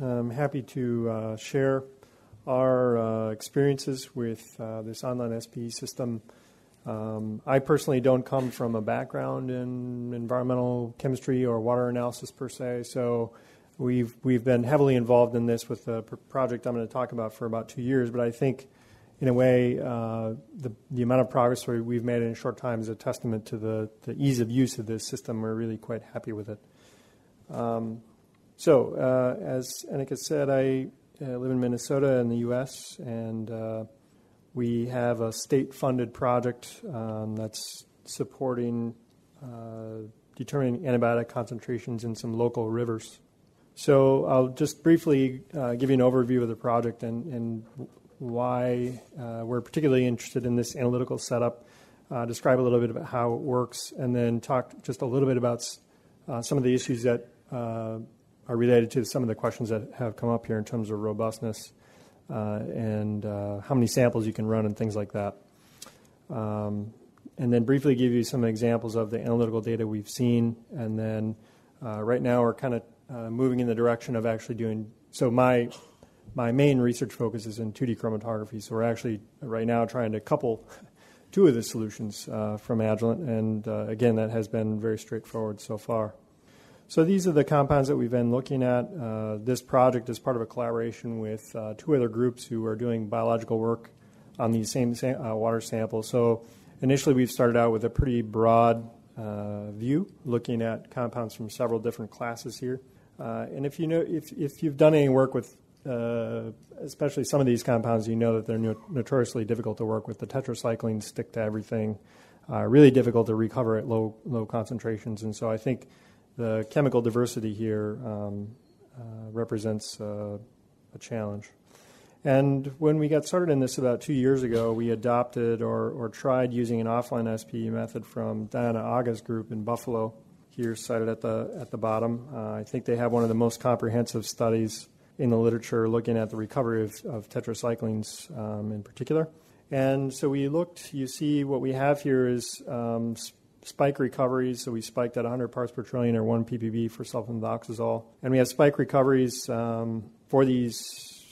I'm happy to uh, share our uh, experiences with uh, this online SPE system. Um, I personally don't come from a background in environmental chemistry or water analysis per se, so we've we've been heavily involved in this with the project I'm going to talk about for about two years. But I think, in a way, uh, the the amount of progress we've made in a short time is a testament to the the ease of use of this system. We're really quite happy with it. Um, so, uh, as Annika said, I uh, live in Minnesota in the U.S., and uh, we have a state funded project um, that's supporting uh, determining antibiotic concentrations in some local rivers. So, I'll just briefly uh, give you an overview of the project and, and why uh, we're particularly interested in this analytical setup, describe a little bit about how it works, and then talk just a little bit about some of the issues that are related to some of the questions that have come up here in terms of robustness uh, and uh, how many samples you can run and things like that. Um, and then briefly give you some examples of the analytical data we've seen. And then uh, right now we're kind of uh, moving in the direction of actually doing. So my my main research focus is in 2D chromatography. So we're actually right now trying to couple two of the solutions uh, from Agilent, and uh, again that has been very straightforward so far. So these are the compounds that we've been looking at. Uh, this project is part of a collaboration with uh, two other groups who are doing biological work on these same uh, water samples. So initially, we've started out with a pretty broad uh, view, looking at compounds from several different classes here. Uh, and if you know, if if you've done any work with uh, especially some of these compounds, you know that they're no- notoriously difficult to work with. The tetracyclines stick to everything, really difficult to recover at low low concentrations. And so I think the chemical diversity here um, uh, represents uh, a challenge. And when we got started in this about two years ago, we adopted or, or tried using an offline SPE method from Diana Aga's group in Buffalo, here cited at the, at the bottom. Uh, I think they have one of the most comprehensive studies in the literature looking at the recovery of, of tetracyclines um, in particular. And so we looked, you see, what we have here is um, spike recoveries. So we spiked at 100 parts per trillion or 1 ppb for sulfamethoxazole. And we have spike recoveries um, for these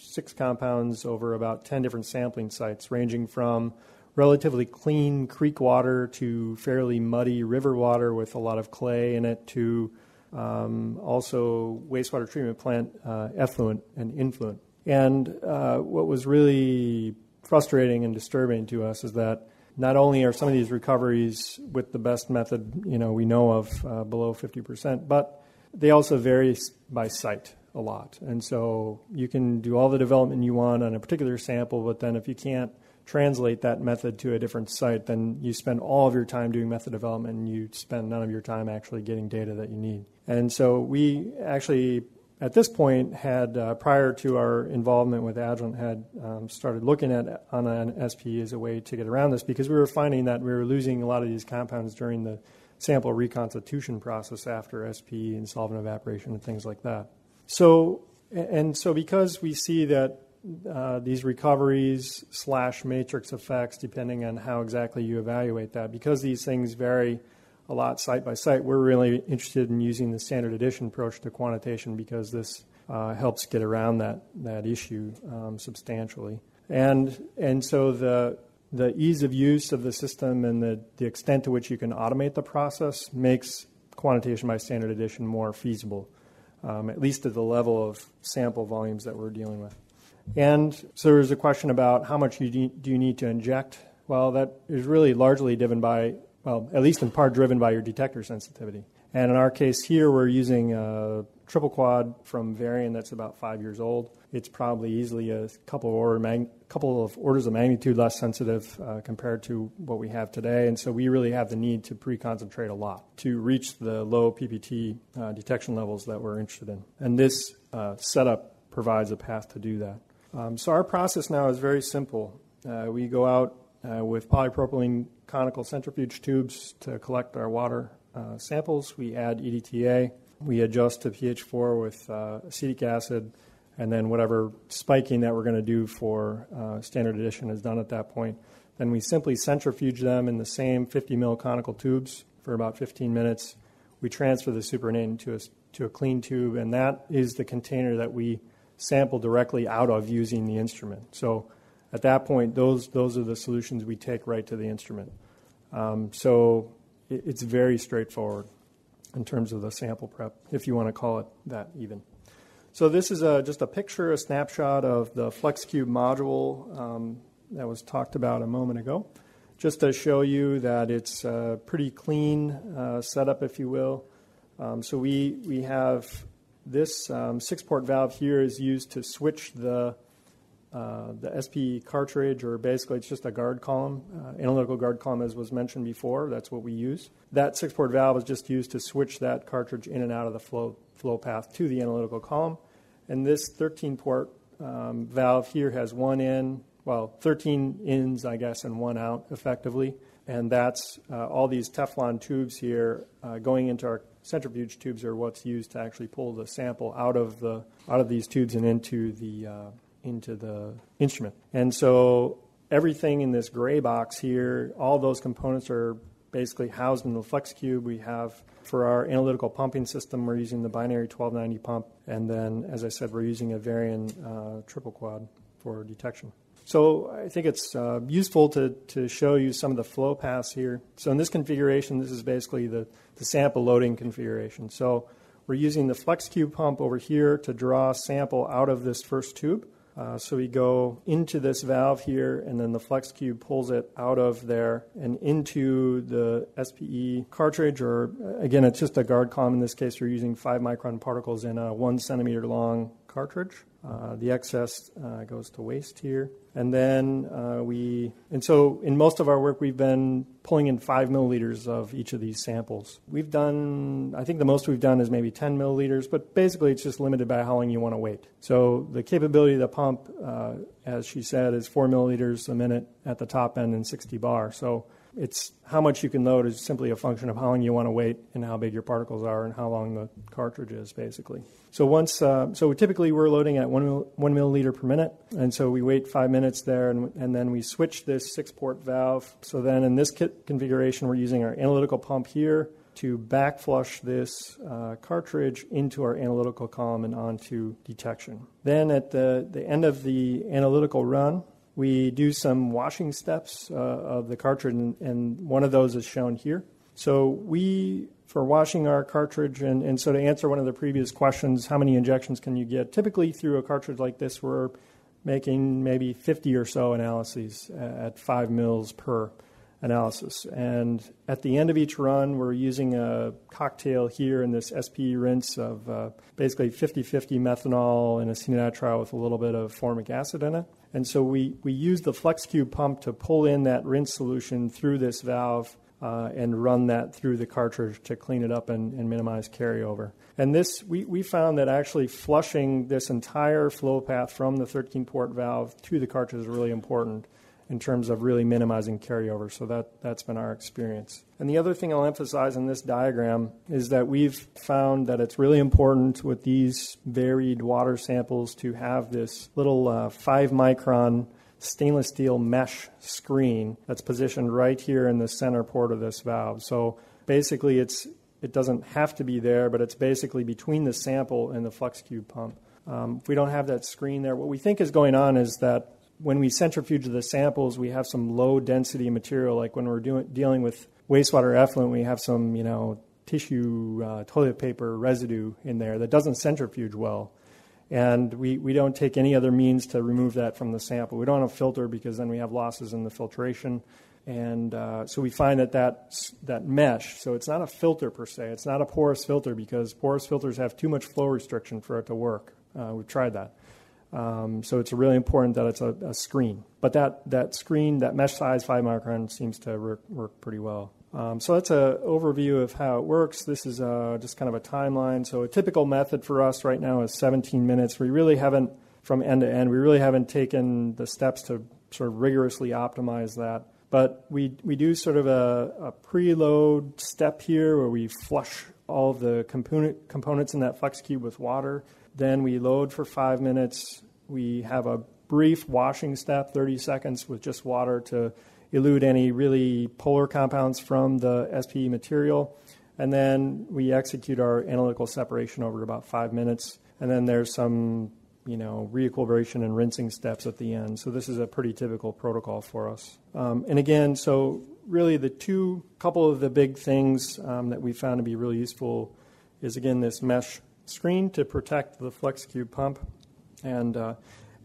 six compounds over about 10 different sampling sites, ranging from relatively clean creek water to fairly muddy river water with a lot of clay in it to um, also wastewater treatment plant uh, effluent and influent. And uh, what was really frustrating and disturbing to us is that not only are some of these recoveries with the best method you know we know of uh, below 50%, but they also vary by site a lot. And so you can do all the development you want on a particular sample, but then if you can't translate that method to a different site, then you spend all of your time doing method development and you spend none of your time actually getting data that you need. And so we actually at this point had uh, prior to our involvement with Agilent had um, started looking at on an SPE as a way to get around this because we were finding that we were losing a lot of these compounds during the sample reconstitution process after SPE and solvent evaporation and things like that. So and so because we see that uh, these recoveries slash matrix effects, depending on how exactly you evaluate that, because these things vary a lot site by site. We're really interested in using the standard addition approach to quantitation because this uh, helps get around that that issue um, substantially. And and so the the ease of use of the system and the, the extent to which you can automate the process makes quantitation by standard addition more feasible, um, at least at the level of sample volumes that we're dealing with. And so there's a question about how much you do you need to inject. Well, that is really largely driven by well, at least in part driven by your detector sensitivity. And in our case here, we're using a triple quad from Varian that's about five years old. It's probably easily a couple of, order mag- couple of orders of magnitude less sensitive uh, compared to what we have today. And so we really have the need to pre-concentrate a lot to reach the low PPT uh, detection levels that we're interested in. And this uh, setup provides a path to do that. Um, so our process now is very simple. Uh, we go out uh, with polypropylene conical centrifuge tubes to collect our water uh, samples. We add EDTA. We adjust to pH 4 with uh, acetic acid, and then whatever spiking that we're going to do for uh, standard addition is done at that point. Then we simply centrifuge them in the same 50 mil conical tubes for about 15 minutes. We transfer the supernatant to a to a clean tube, and that is the container that we sample directly out of using the instrument. So at that point, those, those are the solutions we take right to the instrument. Um, so it, it's very straightforward in terms of the sample prep, if you want to call it that even. So this is a, just a picture, a snapshot of the FlexCube module um, that was talked about a moment ago, just to show you that it's a pretty clean uh, setup, if you will. Um, so we, we have this um, six-port valve here is used to switch the uh, the SPE cartridge, or basically it's just a guard column, uh, analytical guard column, as was mentioned before. That's what we use. That six port valve is just used to switch that cartridge in and out of the flow, flow path to the analytical column. And this 13 port um, valve here has one in, well, 13 ins, I guess, and one out effectively. And that's uh, all these Teflon tubes here uh, going into our centrifuge tubes are what's used to actually pull the sample out of the out of these tubes and into the uh, into the instrument. And so everything in this gray box here, all those components are basically housed in the FlexCube. We have for our analytical pumping system, we're using the binary 1290 pump, and then, as I said, we're using a Varian uh, triple quad for detection. So I think it's uh, useful to, to show you some of the flow paths here. So in this configuration, this is basically the, the sample loading configuration. So we're using the FlexCube pump over here to draw sample out of this first tube. Uh, so we go into this valve here, and then the FlexCube pulls it out of there and into the SPE cartridge, or again, it's just a guard column. In this case, you're using five micron particles in a one centimeter long cartridge. Uh, the excess uh, goes to waste here. And then uh, we, and so in most of our work, we've been pulling in five milliliters of each of these samples. We've done, I think the most we've done is maybe 10 milliliters, but basically it's just limited by how long you want to wait. So the capability of the pump, uh, as she said, is four milliliters a minute at the top end and 60 bar. So it's how much you can load is simply a function of how long you want to wait and how big your particles are and how long the cartridge is, basically. So once, uh, so typically we're loading at one, mil, one milliliter per minute, and so we wait five minutes there, and, and then we switch this six-port valve. So then in this kit configuration, we're using our analytical pump here to backflush this uh, cartridge into our analytical column and onto detection. Then at the, the end of the analytical run, we do some washing steps uh, of the cartridge, and, and, one of those is shown here. So we, for washing our cartridge, and, and so to answer one of the previous questions, how many injections can you get? Typically, through a cartridge like this, we're making maybe 50 or so analyses at five mils per analysis. And at the end of each run, we're using a cocktail here in this SPE rinse of uh, basically 50 50 methanol and acetonitrile with a little bit of formic acid in it. And so we, we use the FlexCube pump to pull in that rinse solution through this valve uh, and run that through the cartridge to clean it up and, and minimize carryover. And this, we, we found that actually flushing this entire flow path from the 13 port valve to the cartridge is really important in terms of really minimizing carryover. So that, that's been our experience. And the other thing I'll emphasize in this diagram is that we've found that it's really important with these varied water samples to have this little uh, five micron stainless steel mesh screen that's positioned right here in the center port of this valve. So basically, it's it doesn't have to be there, but it's basically between the sample and the FlexCube pump. Um, if we don't have that screen there, what we think is going on is that when we centrifuge the samples, we have some low density material. Like when we're doing, dealing with wastewater effluent, we have some, you know, tissue, uh, toilet paper residue in there that doesn't centrifuge well. And we, we don't take any other means to remove that from the sample. We don't have a filter because then we have losses in the filtration. And uh, so we find that, that that mesh, so it's not a filter per se, it's not a porous filter because porous filters have too much flow restriction for it to work. Uh, we've tried that. Um, so it's really important that it's a, a, screen. But that, that screen, that mesh size 5 micron, seems to work, work pretty well. Um, so that's an overview of how it works. This is uh, just kind of a timeline. So a typical method for us right now is 17 minutes. We really haven't, from end to end, we really haven't taken the steps to sort of rigorously optimize that. But we, we do sort of a, a preload step here where we flush all the component, components in that FlexCube with water. Then we load for five minutes. We have a brief washing step, 30 seconds, with just water to elute any really polar compounds from the SPE material. And then we execute our analytical separation over about five minutes. And then there's some, you know, reequilibration and rinsing steps at the end. So this is a pretty typical protocol for us. Um, and again, so really the two couple of the big things um, that we found to be really useful is again this mesh screen to protect the FlexCube pump, and uh,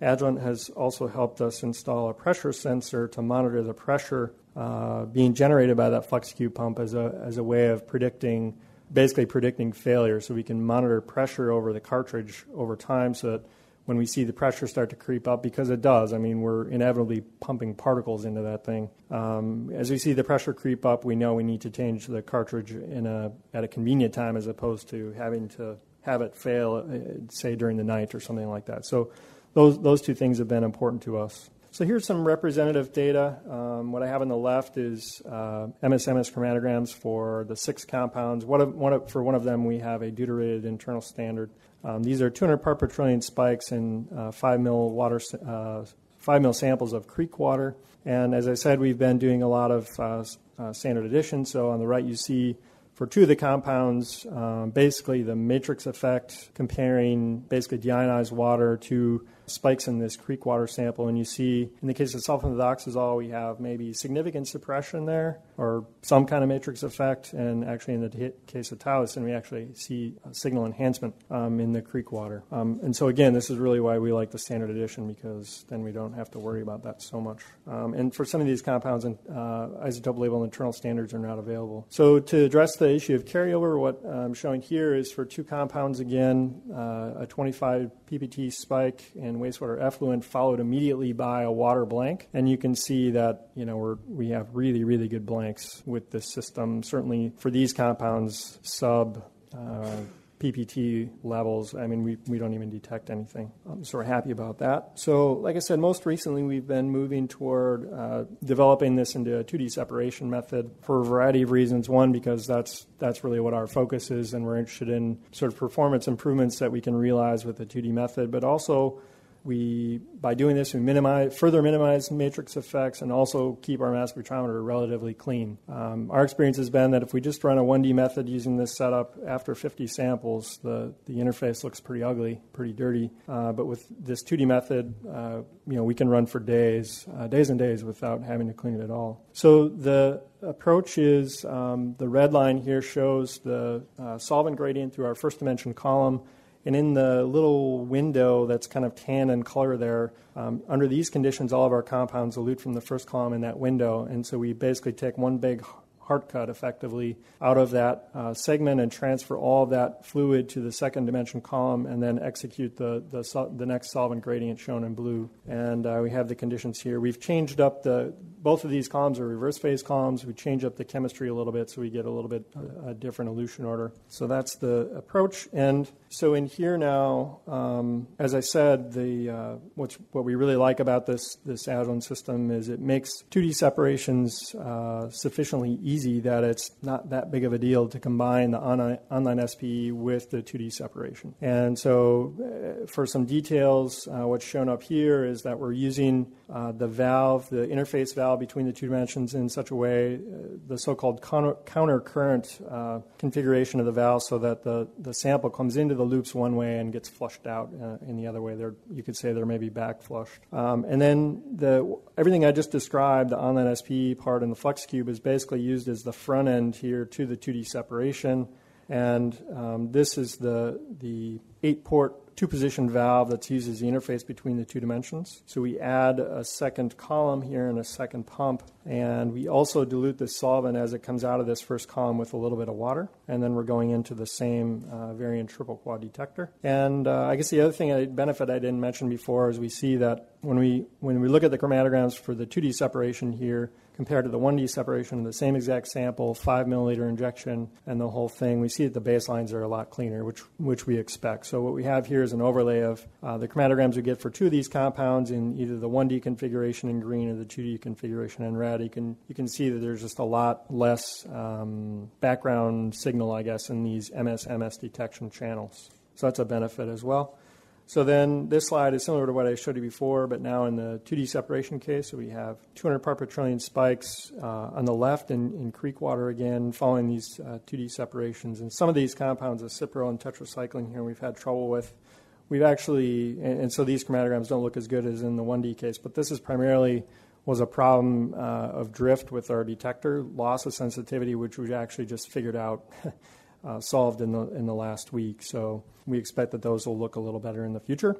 Agilent has also helped us install a pressure sensor to monitor the pressure uh, being generated by that FlexCube pump as a as a way of predicting, basically predicting failure. So we can monitor pressure over the cartridge over time, so that when we see the pressure start to creep up, because it does. I mean, we're inevitably pumping particles into that thing. Um, as we see the pressure creep up, we know we need to change the cartridge in a at a convenient time, as opposed to having to have it fail, uh, say during the night or something like that. So, those those two things have been important to us. So here's some representative data. Um, what I have on the left is uh, MSMS chromatograms for the six compounds. One of, one of, for one of them, we have a deuterated internal standard. Um, these are 200 part per trillion spikes in uh, 5 mil water, uh, 5 mil samples of creek water. And as I said, we've been doing a lot of uh, uh, standard addition. So on the right, you see for two of the compounds, um, basically the matrix effect comparing basically deionized water to spikes in this creek water sample, and you see in the case of sulfamethoxazole, we have maybe significant suppression there or some kind of matrix effect, and actually in the case of tauocin, we actually see signal enhancement um, in the creek water. Um, and so again, this is really why we like the standard addition because then we don't have to worry about that so much. Um, and for some of these compounds, uh, isotope label internal standards are not available. So to address the issue of carryover, what I'm showing here is for two compounds again, uh, a 25 ppt spike and wastewater effluent followed immediately by a water blank. And you can see that, you know, we're, we have really, really good blanks with this system. Certainly for these compounds, sub uh, PPT levels, I mean, we, we don't even detect anything. Um, so we're happy about that. So, like I said, most recently we've been moving toward uh, developing this into a 2D separation method for a variety of reasons. One, because that's that's really what our focus is, and we're interested in sort of performance improvements that we can realize with the 2D method, but also we, by doing this, we minimize, further minimize matrix effects and also keep our mass spectrometer relatively clean. Um, our experience has been that if we just run a 1D method using this setup after 50 samples, the, the interface looks pretty ugly, pretty dirty. Uh, but with this 2D method, uh, you know, we can run for days, uh, days and days without having to clean it at all. So the approach is um, the red line here shows the uh, solvent gradient through our first dimension column and in the little window that's kind of tan in color there, um, under these conditions, all of our compounds elute from the first column in that window. And so we basically take one big heart cut effectively out of that uh, segment and transfer all of that fluid to the second dimension column and then execute the, the, the next solvent gradient shown in blue. And uh, we have the conditions here. We've changed up the, both of these columns are reverse phase columns. We change up the chemistry a little bit so we get a little bit uh, a different elution order. So that's the approach. And so in here now, um, as I said, the uh, what we really like about this this Agilent system is it makes 2D separations uh, sufficiently easy easy that it's not that big of a deal to combine the online, online SPE with the 2D separation. And so, uh, for some details, uh, what's shown up here is that we're using uh, the valve, the interface valve between the two dimensions, in such a way, uh, the so called counter, counter current uh, configuration of the valve, so that the, the sample comes into the loops one way and gets flushed out uh, in the other way. There, you could say they're maybe back flushed. Um, and then the, everything I just described, the online SPE part and the FlexCube, is basically used as the front end here to the 2D separation. And um, this is the, the eight port two position valve that's used as the interface between the two dimensions. So we add a second column here and a second pump, and we also dilute the solvent as it comes out of this first column with a little bit of water, and then we're going into the same uh, Varian triple quad detector. And uh, I guess the other thing, a benefit I didn't mention before, is we see that when we when we look at the chromatograms for the 2D separation here, compared to the 1D separation of the same exact sample, five milliliter injection, and the whole thing, we see that the baselines are a lot cleaner, which which we expect. So what we have here is an overlay of uh, the chromatograms we get for two of these compounds in either the 1D configuration in green or the 2D configuration in red. You can you can see that there's just a lot less um, background signal, I guess, in these MS-MS detection channels. So that's a benefit as well. So then this slide is similar to what I showed you before, but now in the 2D separation case. So we have 200 part per trillion spikes uh, on the left in, in, creek water again, following these uh, 2D separations. And some of these compounds, the Cipro and tetracycline here, we've had trouble with. We've actually, and, and, so these chromatograms don't look as good as in the 1D case, but this is primarily was a problem uh, of drift with our detector, loss of sensitivity, which we actually just figured out Uh, solved in the in the last week. So we expect that those will look a little better in the future.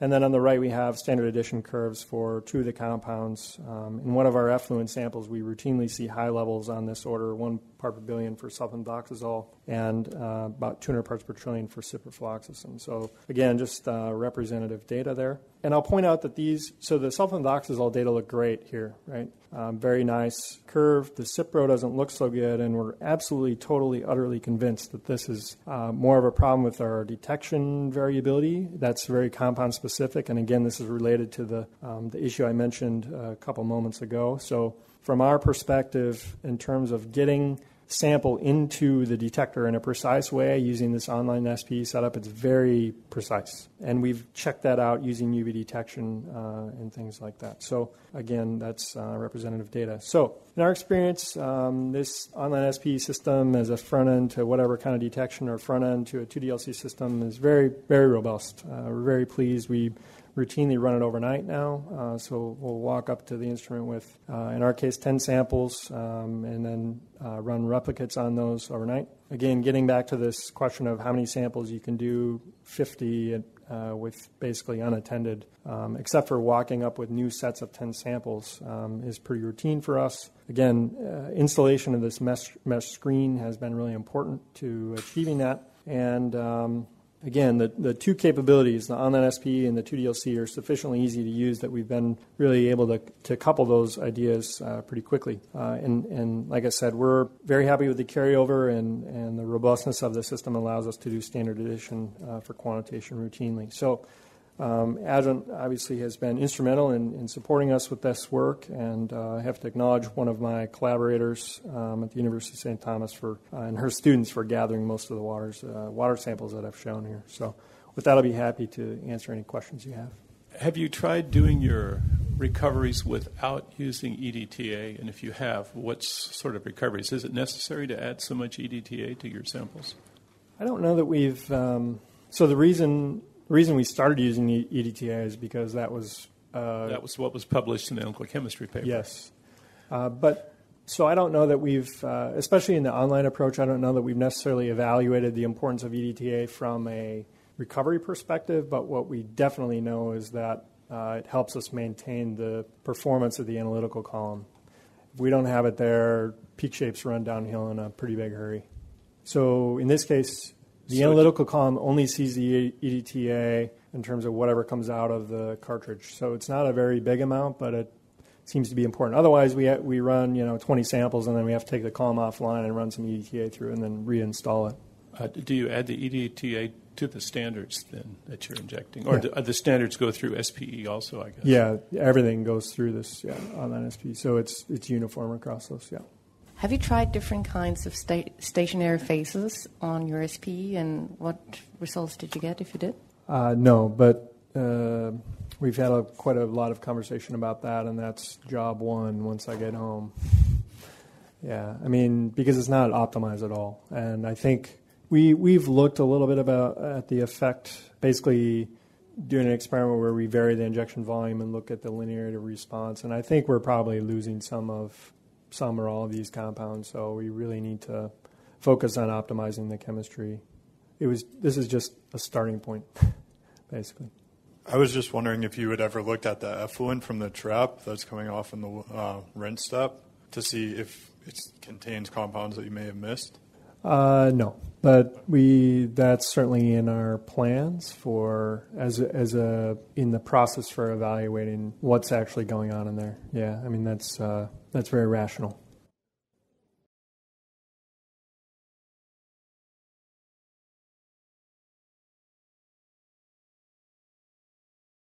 And then on the right, we have standard addition curves for two of the compounds. Um, in one of our effluent samples, we routinely see high levels on this order, one part per billion for sulfamethoxazole and uh, about 200 parts per trillion for ciprofloxacin. So again, just uh, representative data there. And I'll point out that these, so the sulfamethoxazole data look great here, right? Um, very nice curve. The Cipro doesn't look so good, and we're absolutely, totally, utterly convinced that this is uh, more of a problem with our detection variability. That's very compound specific, and again, this is related to the um, the issue I mentioned a couple moments ago. So, from our perspective, in terms of getting sample into the detector in a precise way using this online SPE setup. It's very precise. And we've checked that out using UV detection uh, and things like that. So, again, that's uh, representative data. So, in our experience, um, this online SPE system as a front end to whatever kind of detection or front end to a 2DLC system is very, very robust. Uh, we're very pleased. We routinely run it overnight now. Uh, so we'll walk up to the instrument with, uh, in our case, 10 samples um, and then uh, run replicates on those overnight. Again, getting back to this question of how many samples you can do 50 uh, with basically unattended, um, except for walking up with new sets of 10 samples, um, is pretty routine for us. Again, uh, installation of this mesh, mesh screen has been really important to achieving that. And um, again, the, the two capabilities, the online SPE and the 2DLC, are sufficiently easy to use that we've been really able to, to couple those ideas uh, pretty quickly. Uh, and, and like I said, we're very happy with the carryover, and, and the robustness of the system allows us to do standard addition uh, for quantitation routinely. So um, Agilent obviously has been instrumental in, in, supporting us with this work, and uh, I have to acknowledge one of my collaborators um, at the University of St. Thomas for uh, and her students for gathering most of the waters, uh, water samples that I've shown here. So, with that, I'll be happy to answer any questions you have. Have you tried doing your recoveries without using EDTA? And if you have, what sort of recoveries? Is it necessary to add so much EDTA to your samples? I don't know that we've. Um, so the reason reason we started using EDTA is because that was uh, that was what was published in the chemistry paper. Yes, uh, but so I don't know that we've, uh, especially in the online approach, I don't know that we've necessarily evaluated the importance of EDTA from a recovery perspective. But what we definitely know is that uh, it helps us maintain the performance of the analytical column. If we don't have it there, peak shapes run downhill in a pretty big hurry. So in this case, the so analytical column only sees the EDTA in terms of whatever comes out of the cartridge. So it's not a very big amount, but it seems to be important. Otherwise, we, we run you know 20 samples and then we have to take the column offline and run some EDTA through and then reinstall it. Uh, do you add the EDTA to the standards then that you're injecting, or yeah. do, uh, the standards go through SPE also? I guess. Yeah, everything goes through this yeah on that SPE, so it's it's uniform across those. Yeah. Have you tried different kinds of sta- stationary phases on your SPE, and what results did you get if you did? Uh, no, but uh, we've had a, quite a lot of conversation about that, and that's job one once I get home. Yeah, I mean, because it's not optimized at all, and I think we we've looked a little bit about at the effect, basically doing an experiment where we vary the injection volume and look at the linearity response, and I think we're probably losing some of some or all of these compounds. So we really need to focus on optimizing the chemistry. It was this is just a starting point, basically. I was just wondering if you had ever looked at the effluent from the trap that's coming off in the uh, rinse step to see if it contains compounds that you may have missed. Uh, no, but we that's certainly in our plans for as a, as a in the process for evaluating what's actually going on in there. Yeah, I mean that's uh, that's very rational.